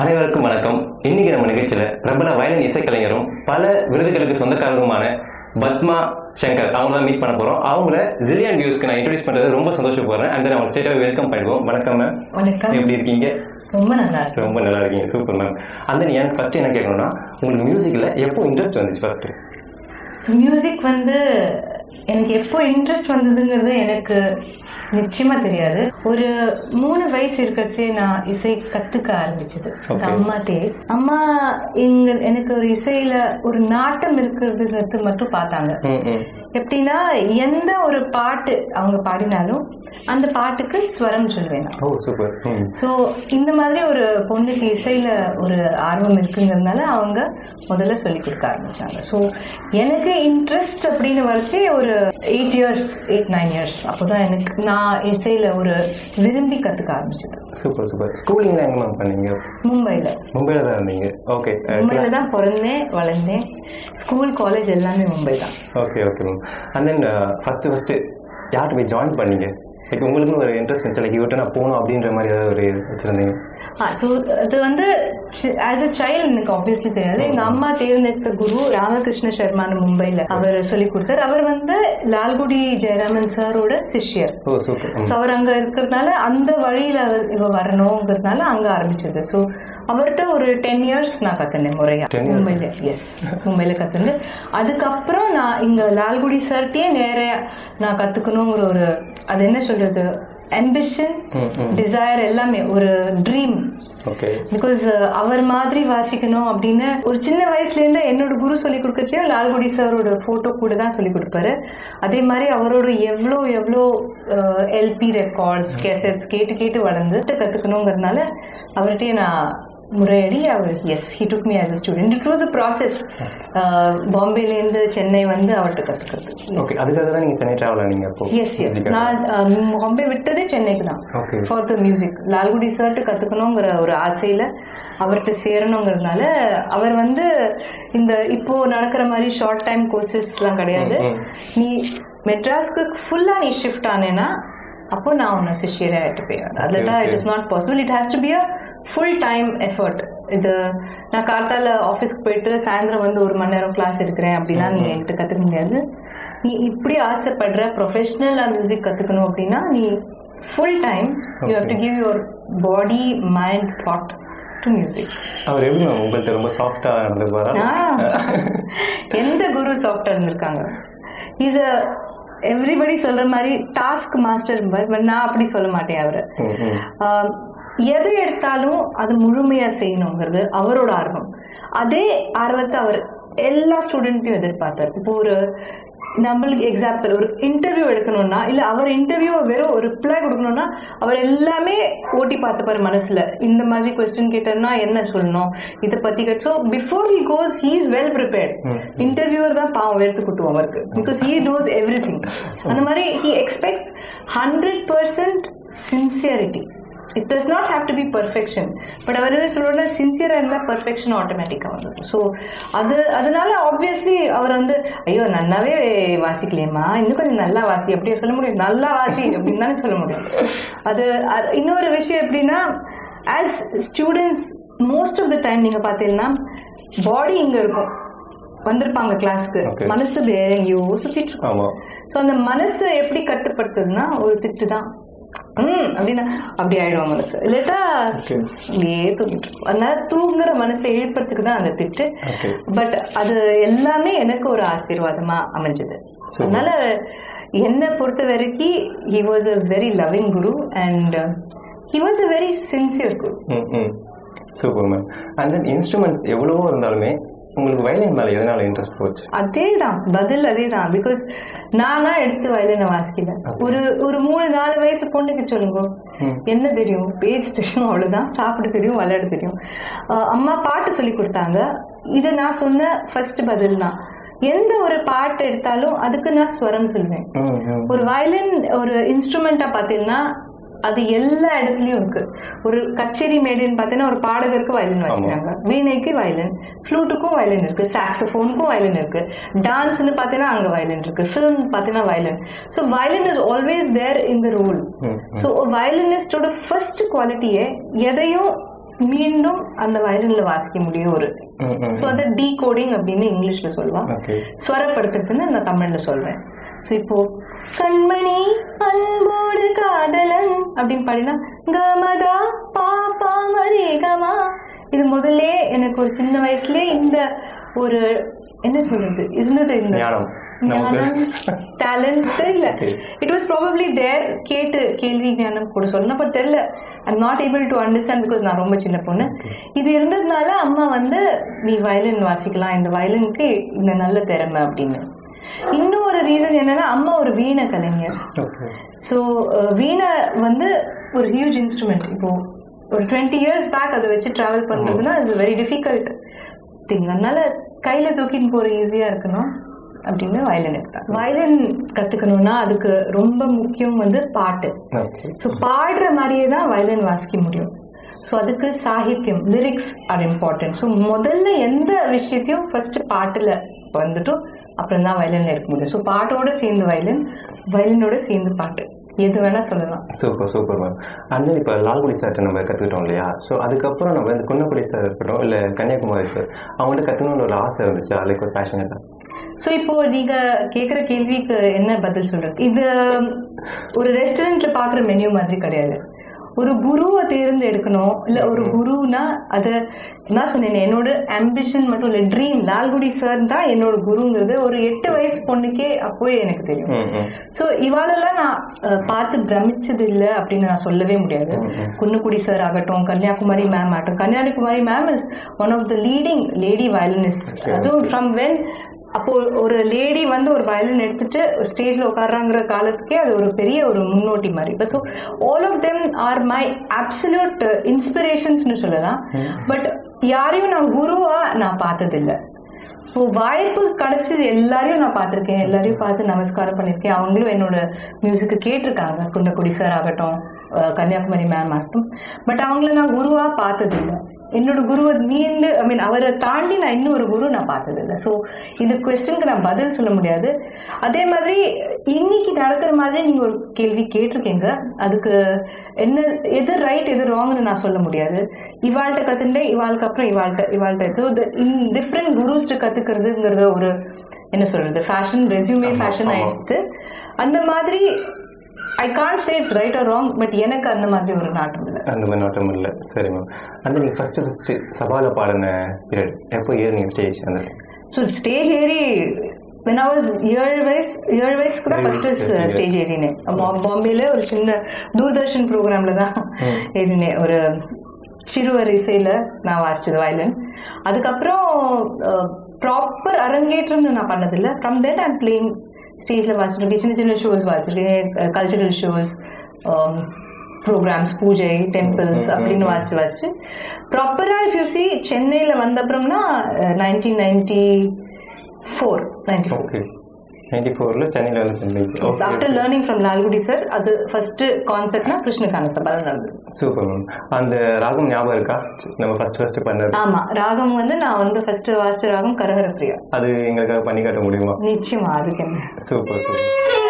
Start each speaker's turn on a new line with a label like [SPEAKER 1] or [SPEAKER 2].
[SPEAKER 1] அனைவருக்கும் வணக்கம். இன்னைக்கு நம்ம நிகழ்ச்சியில பிரபல வயலின் இசைக்கலைஞரும் பல விருதுகளுக்கு சொந்தக்காரருமான பத்மா சங்கர் அவங்கள மீட் பண்ண போறோம். அவங்கள ஜிலியன் வியூஸ்க்கு நான் இன்ட்ரடியூஸ் பண்றது ரொம்ப சந்தோஷப்படுறேன். அந்த அவங்க ஸ்டேட்டாக வெல்கம் பண்ணிடுவோம். வணக்கம் மேம்
[SPEAKER 2] வணக்கம்.
[SPEAKER 1] எப்படி இருக்கீங்க?
[SPEAKER 2] ரொம்ப நல்லா இருக்கு
[SPEAKER 1] ரொம்ப நல்லா இருக்கீங்க. சூப்பர் மேம் அந்த எனக்கு ஃபர்ஸ்ட் என்ன கேட்கணும்னா உங்களுக்கு மியூசிக்ல எப்போ இன்ட்ரெஸ்ட் வந்துச்சு ஃபர்ஸ்ட்
[SPEAKER 2] ஸோ மியூசிக் வந்து எனக்கு எப்போ இன்ட்ரெஸ்ட் வந்ததுங்கிறது எனக்கு நிச்சயமா தெரியாது. ஒரு மூணு வயசு இருக்கிறச்சே நான் இசை கத்துக்க ஆரம்பிச்சது. எங்க. அம்மாட்டே. அம்மா இங்க எனக்கு ஒரு இசையில ஒரு நாட்டம் இருக்கிறதுங்கிறது மட்டும் பார்த்தாங்க. எப்படின்னா எந்த ஒரு பாட்டு அவங்க பாடினாலும் அந்த பாட்டுக்கு ஸ்வரம் சொல்லுவேன் ஸோ இந்த மாதிரி ஒரு பொண்ணுக்கு இசையில் ஒரு ஆர்வம் இருக்குங்கிறதுனால அவங்க முதல்ல சொல்லி கொடுக்க ஆரம்பிச்சாங்க. ஸோ எனக்கு இன்ட்ரெஸ்ட் அப்படின்னு வரைச்சி ஒரு eight years eight nine years அப்போ தான் எனக்கு நான் இசையில் ஒரு விரும்பி கற்றுக்க ஆரம்பிச்சது.
[SPEAKER 1] Super super. ஸ்கூலிங்ல எங்க மேம் பண்ணீங்க?
[SPEAKER 2] மும்பையில்
[SPEAKER 1] மும்பைல தான் இருந்தீங்க. ஓகே
[SPEAKER 2] மும்பையில் தான் பிறந்தேன் வளர்ந்தேன். ஸ்கூல் காலேஜ் எல்லாமே மும்பை தான்.
[SPEAKER 1] Okay okay ma'am and then first first யார்கிட்ட போய் ஜாயின் பண்ணீங்க? லைக் உங்களுக்குன்னு ஒரு இன்ட்ரெஸ்ட் இருந்துச்சு லைக் இவர்கிட்ட நான் போகணும் அப்படின்ற மாதிரி ஏதாவது ஒரு வச்சுருந்தீங்க?
[SPEAKER 2] ஆ ஸோ அது வந்து ஆஸ் அ சைல்டு எனக்கு ஆப்வியஸ்லி தெரியாது. எங்க அம்மா தேர்ந்தெடுத்த குரு ராமகிருஷ்ண சர்மான்னு மும்பைல அவர் சொல்லி கொடுத்தார். அவர் வந்து லால்குடி ஜெயராமன் சாரோட சிஷ்யர். ஸோ அவர் அங்க இருக்கிறதுனால அந்த வழியில இவ வரணுங்கிறதுனால அங்க ஆரம்பிச்சது. ஸோ அவர்கிட்ட ஒரு டென் இயர்ஸ் நான் கத்துனேன் முறையா.
[SPEAKER 1] 10 years?
[SPEAKER 2] மும்பைல எஸ் மும்பைல கத்துனேன். அதுக்கப்புறம் நான் இங்க லால்குடி சார்ட்டே நேர நான் கத்துக்கணுங்கிற ஒரு அது என்ன சொல்றது? அம்பிஷன் டிசைர் எல்லாமே ஒரு ட்ரீம் பிகாஸ் அவர் மாதிரி வாசிக்கணும் அப்படின்னு ஒரு சின்ன வயசுல இருந்து என்னோட குரு சொல்லி கொடுக்கறச்சே லால்குடி சாரோட போட்டோ கூட தான் சொல்லி கொடுப்பாரு. அதே மாதிரி அவரோட எவ்வளோ எவ்வளோ எல்பி ரெக்கார்ட்ஸ் கேசட்ஸ் கேட்டு கேட்டு வளர்ந்து கற்றுக்கணுங்கிறதுனால அவர்கிட்டயே நான் முறையடி அவர் yes he took me as a student it was a process பாம்பேலேருந்து Chennai வந்து அவர்கிட்ட கற்றுக்கிறது
[SPEAKER 1] ஓகே அதுக்காக தான் நீங்கள் சென்னை ட்ராவல் ஆனீங்க அப்போ?
[SPEAKER 2] எஸ் எஸ் நான் பாம்பே விட்டதே சென்னைக்கு தான்.
[SPEAKER 1] Okay
[SPEAKER 2] for the music Lalgudi chart கற்றுக்கணுங்கிற ஒரு ஆசையில் அவர்கிட்ட சேரணுங்கிறதுனால அவர் வந்து இந்த இப்போ நடக்கிற மாதிரி ஷார்ட் டைம் கோர்சஸ்லாம் கிடையாது. நீ மெட்ராஸ்க்கு ஃபுல்லாக நீ ஷிஃப்ட் ஆனேன்னா அப்போ நான் உன்னை சிஷியரே ஆகிட்டு போயிடுவேன் அதில் தான் it is not possible it has to be a full time effort இது நான் கார்த்தால ஆஃபீஸ்க்கு போயிட்டு சாயந்தரம் வந்து ஒரு மணி நேரம் கிளாஸ் எடுக்கிறேன் அப்படிலாம் நீ என்கிட்ட கற்றுக்க முடியாது. நீ இப்படி ஆசைப்படுற ப்ரொஃபஷ்னலாக மியூசிக் கற்றுக்கணும் அப்படின்னா நீ full time you have to give your body mind thought to music
[SPEAKER 1] அவர் எப்படி உங்கள்கிட்ட ரொம்ப சாஃப்டாக நடந்துப்பாரா
[SPEAKER 2] எந்த குரு சாஃப்டாக இருந்திருக்காங்க? இஸ் அ எவ்ரிபடி சொல்ற மாதிரி டாஸ்க் மாஸ்டர் நான் அப்படி சொல்ல மாட்டேன் அவரை. எதை எடுத்தாலும் அது முழுமையா செய்யணுங்கிறது அவரோட ஆர்வம். அதே ஆர்வத்தை அவர் எல்லா ஸ்டூடெண்ட்டையும் எதிர்பார்த்தார். இப்போ ஒரு நம்மளுக்கு எக்ஸாம்பிள் ஒரு இன்டர்வியூ எடுக்கணும்னா இல்ல அவர் இன்டர்வியூ வெறும் ஒரு ரிப்ளை கொடுக்கணும்னா அவர் எல்லாமே ஓட்டி பார்த்துப்பார் மனசுல. இந்த மாதிரி கொஸ்டின் கேட்டோம்னா என்ன சொல்லணும்? இதை பத்தி கேட்டு so before he goes he is well prepared interviewer தான் பாவம் எடுத்து குட்டுவோம் அவருக்கு. Because he knows everything அந்த மாதிரி he expects hundred percent sincerity it does not have to be perfection but அவர் என்ன சொல்றோம்னா சின்சியராக இருந்தால் பர்ஃபெக்ஷன் ஆட்டோமேட்டிக்காக வந்துடும் ஸோ அது அதனால ஆப்வியஸ்லி அவர் வந்து ஐயோ நல்லாவே வாசிக்கலையம்மா. இன்னும் கொஞ்சம் நல்லா வாசி. அப்படியே சொல்ல முடியும். நல்லா வாசி அப்படின்னு தானே சொல்ல முடியும். அது இன்னொரு விஷயம் எப்படின்னா as students most of the time நீங்கள் பார்த்தீங்கன்னா பாடி இங்கே இருக்கும். வந்திருப்பாங்க கிளாஸ்க்கு. மனசு வேற எங்கேயோ சுற்றிட்டு இருக்கும். ஸோ அந்த மனசை எப்படி கட்டுப்படுத்துதுன்னா ஒரு திட்டு தான் ம் அப்படின்னா அப்படி ஆயிடும் மனசு. இல்லாட்டா. அப்படியே தூங்கிட்டு அதனால தூங்குற மனசை இழுப்பறதுக்கு தான் அந்த திட்டு. பட் அது எல்லாமே எனக்கு ஒரு ஆசீர்வாதமா அமைஞ்சது. அதனால என்னை பொறுத்த வரைக்கும் he was a very loving guru and he was a very sincere guru
[SPEAKER 1] super ma'am and then instruments எவ்வளவோ இருந்தாலுமே உங்களுக்கு வயலின் மேலே எதனால இன்ட்ரெஸ்ட் போச்சு?
[SPEAKER 2] அதே தான் பதில் அதே தான் பிகாஸ் நானா எடுத்து வயலினை வாசிக்கல ஒரு ஒரு மூணு நாலு வயசு பொண்ணுக்கு சொல்லுங்க. என்ன தெரியும்? பேச்சு தெரியும் அவ்வளவுதான். சாப்பிட தெரியும் விளையாட தெரியும். அம்மா பாட்டு சொல்லி கொடுத்தாங்க. இது நான் சொன்ன ஃபர்ஸ்ட் பதில் தான். எந்த ஒரு பாட்டு எடுத்தாலும் அதுக்கு நான் ஸ்வரம் சொல்லுவேன் ஒரு வயலின் ஒரு இன்ஸ்ட்ருமெண்ட்டா பார்த்தீங்கன்னா அது எல்லா இடத்துலயும் இருக்கு. ஒரு கச்சேரி மேடைன்னு பார்த்தீங்கன்னா ஒரு பாடகருக்கு வயலின் வாசிக்கிறாங்க வீணைக்கு வயலின் ஃப்ளூட்டுக்கும் வயலின் இருக்கு சாக்ஸோஃபோனுக்கும் வயலின் இருக்கு டான்ஸ்னு பார்த்தீங்கன்னா அங்க வயலின் இருக்கு ஃபிலிம் பார்த்தீங்கன்னா violin. So violin is always there in the role so வயலினிஸ்டோட first குவாலிட்டியே எதையும் மீண்டும் அந்த வயலின்ல வாசிக்க முடியும் ஒரு. ஸோ அதை டீ கோடிங் அப்படின்னு இங்கிலீஷ்ல சொல்லுவாங்க.
[SPEAKER 1] ஓகே.
[SPEAKER 2] ஸ்வரப்படுத்துறதுன்னு நான் தமிழ்ல சொல்றேன். ஸோ இப்போ கண்மணி அன்போடு காதலன் அப்படின்னு பாடினா கமதா பாப்பா மரேகமா. இது முதல்ல எனக்கு ஒரு சின்ன வயசுல இந்த ஒரு என்ன சொல்றது இருந்தது இந்த டேலண்ட் தெரியல. இட் வாஸ் ப்ராபப்ளி தேர் கேட்டு கேள்வி ஞானம் கூட சொல்லணும். பட் தெரியல. I'm not able to understand because நான் ரொம்ப சின்ன பொண்ணு. இது இருந்ததுனால அம்மா வந்து நீ வயலின் வாசிக்கலாம். இந்த வயலினுக்கு இந்த நல்ல திறமை அப்படின்னு. இன்னும் ஒரு ரீசன் என்னன்னா அம்மா ஒரு வீணை கலைஞர். ஸோ வீணை வந்து ஒரு ஹியூஜ் இன்ஸ்ட்ருமெண்ட் இப்போ ஒரு டுவெண்ட்டி இயர்ஸ் பேக் அதை வச்சு ட்ராவல் பண்ணுறதுன்னா இட்ஸ் வெரி டிஃபிகல்ட் திங் அதனால கையில் தூக்கின்னு போகிற ஈஸியாக இருக்கணும் அப்படின்னு வயலின் எடுத்தேன் வயலின் கற்றுக்கணும்னா அதுக்கு ரொம்ப முக்கியம் வந்து பாட்டு. ஸோ பாடுற மாதிரியே தான் வயலின் வாசிக்க முடியும். ஸோ அதுக்கு சாகித்யம் லிரிக்ஸ் ஆர் இம்பார்ட்டன்ட் ஸோ முதல்ல எந்த விஷயத்தையும் ஃபர்ஸ்ட் பாட்டில் வந்துட்டும் அப்புறம் தான் வயலின் எடுக்க முடியும். ஸோ பாட்டோட சேர்ந்து வயலின் வயலினோட சேர்ந்து பாட்டு. எது வேணா சொல்லலாம்.
[SPEAKER 1] சூப்பர் சூப்பர் மேம் அந்த இப்போ லால்குடி சார்ட்ட நம்ம கற்றுக்கிட்டோம் இல்லையா? ஸோ அதுக்கப்புறம் நம்ம இந்த குன்னக்குடி சார் இருக்கட்டும் இல்லை கன்னியாகுமரி சார் அவங்கள்ட்ட கற்றுக்கணும்னு ஒரு ஆசை இருந்துச்சு? அதுக்கு ஒரு பேஷன் தான்
[SPEAKER 2] ஸோ இப்போ நீங்க கேட்குற கேள்விக்கு என்ன பதில் சொல்றது? இது ஒரு ரெஸ்டாரண்ட்ல பார்க்குற மெனு மாதிரி கிடையாது. ஒரு குருவை தேர்ந்தெடுக்கணும். இல்லை ஒரு குருனா அதை நான் சொன்னேன் என்னோட ஆம்பிஷன் மட்டும் இல்லை ட்ரீம் லால்குடி சார் தான் என்னோட குருங்கிறது. ஒரு எட்டு வயசு பொண்ணுக்கே அப்போவே எனக்கு தெரியும். ஸோ இவாளெல்லாம் நான் பார்த்து பிரமிச்சது இல்லை அப்படின்னு நான் சொல்லவே முடியாது. குன்னுக்குடி சார் ஆகட்டும் கன்னியாகுமரி மேம் ஆகட்டும். Kanyakumari ma'am is one of the leading lady violinist அதுவும் ஃப்ரம் வென் அப்போ ஒரு லேடி வந்து ஒரு வயலின் எடுத்துட்டு ஸ்டேஜ்ல உட்கார்றாங்கிற காலத்துக்கே அது ஒரு பெரிய ஒரு முன்னோட்டி மாதிரி. So all of them are my absolute இன்ஸ்பிரேஷன்ஸ்னு சொல்லலாம். பட் யாரையும் நான் குருவா நான் பார்த்ததில்லை. ஸோ வாய்ப்பு கிடைச்சது எல்லாரையும் நான் பார்த்துருக்கேன். எல்லாரையும் பார்த்து நமஸ்காரம் பண்ணியிருக்கேன். அவங்களும் என்னோட மியூசிக்கு கேட்டிருக்காங்க. குண்டக்குடி சார் ஆகட்டும் அஹ் கன்னியாகுமரி மேம் ஆகட்டும். பட் அவங்கள நான் குருவா பார்த்ததில்லை. என்னோட குருவை மீண்டு ஐ மீன் அவரை தாண்டி நான் இன்னும் ஒரு குரு நான் பார்த்ததில்லை. ஸோ இது கொஸ்டினுக்கு நான் பதில் சொல்ல முடியாது. அதே மாதிரி இன்னைக்கு நடக்கிற மாதிரி நீங்கள் ஒரு கேள்வி கேட்டிருக்கீங்க. அதுக்கு என்ன எது ரைட் எது ராங்னு நான் சொல்ல முடியாது. இவாள்கிட்ட கற்றுட்டு இவாளுக்கு அப்புறம் இவாள்கிட்ட இவாள்கிட்ட டிஃப்ரெண்ட் குருஸ்ட்டு கற்றுக்கிறதுங்கிறது ஒரு என்ன சொல்றது ஃபேஷன் ரெஸ்யூமே ஃபேஷன் ஆயிடுத்து அந்த மாதிரி I can't say it's right or wrong but எனக்கு அந்த மாதிரி ஒரு நாட்டம் இல்லை
[SPEAKER 1] அந்த மாதிரி நாட்டம் இல்லை. சரி மேம் அந்த நீங்கள் ஃபஸ்ட்டு ஃபஸ்ட்டு சவாலை பாடின பீரியட் எப்போ ஏறினீங்க ஸ்டேஜ் அந்த
[SPEAKER 2] ஸோ ஸ்டேஜ் ஏறி வென் I was ஏழு வயசு ஏழு வயசுக்கு தான் ஃபர்ஸ்ட் ஸ்டேஜ் ஏறினேன். பாம்பேல ஒரு சின்ன தூர்தர்ஷன் ப்ரோக்ராம்ல தான் ஏறினேன். ஒரு சிறுவர் இசையில நான் வாசிச்சது வயலின் அதுக்கப்புறம் ப்ராப்பர் அரங்கேற்றம்னு நான் பண்ணதில்லை. ஃப்ரம் தென் ஐம் பிளேயிங் ஸ்டேஜில் வாசிச்சிருக்கேன் சின்ன சின்ன ஷோஸ் வாசிச்சிருக்கேன் கல்ச்சரல் ஷோஸ் ப்ரோக்ராம்ஸ் பூஜை டெம்பிள்ஸ் அப்படின்னு வாசிச்சு வாசிச்சு. ப்ராப்பராக இஃப் யூ சி சென்னையில் வந்த அப்புறம்னா nineteen ninety four ninety
[SPEAKER 1] okay ninety ஃபோரில் சென்னையில் Chennai
[SPEAKER 2] after learning from Lalgudi sir அது ஃபர்ஸ்ட் கான்செப்ட்னா கிருஷ்ணகான சபால நடந்தது.
[SPEAKER 1] சூப்பர் மேம் அந்த ராகம் ஞாபகம் இருக்கா? நம்ம ஃபர்ஸ்ட் ஃபர்ஸ்ட் பண்ணது.
[SPEAKER 2] ஆமா. ராகம் வந்து நான் வந்து ஃபர்ஸ்ட் வாசிச்ச ராகம் கரகர பிரியா
[SPEAKER 1] அது எங்களுக்காக பண்ணி காட்ட முடியுமா?
[SPEAKER 2] நிச்சயமா அதுக்கு என்ன?
[SPEAKER 1] Super super